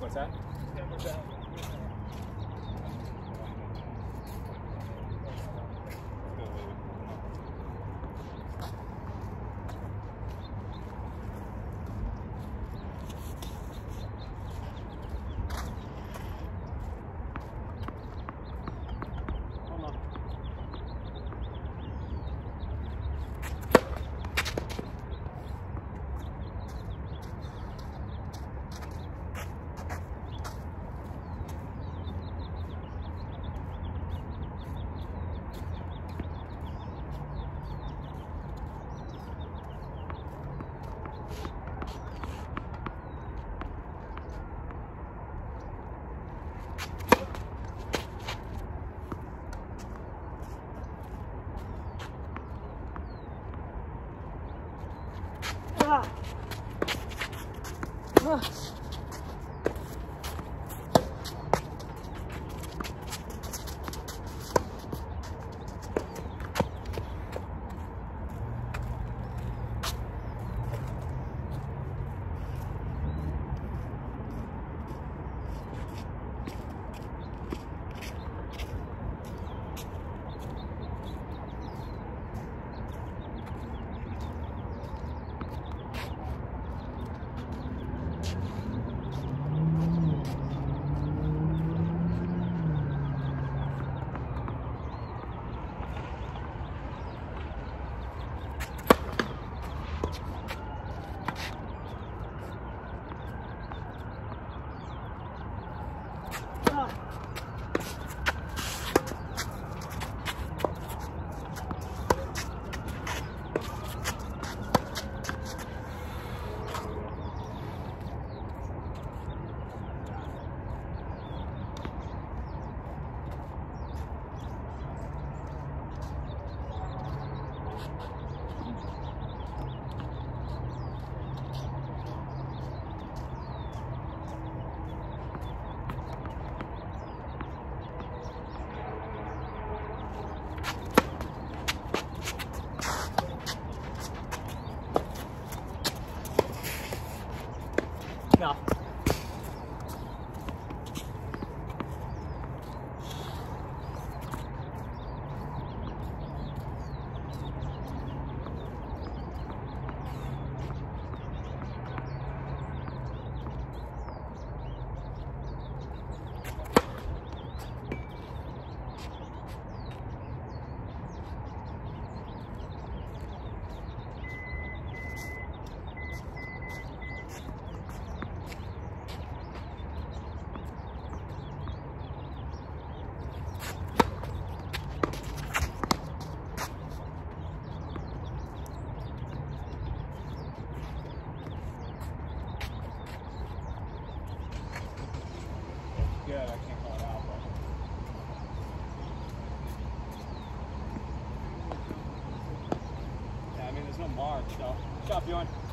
What's that? 知道 so. Good job,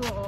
Oh.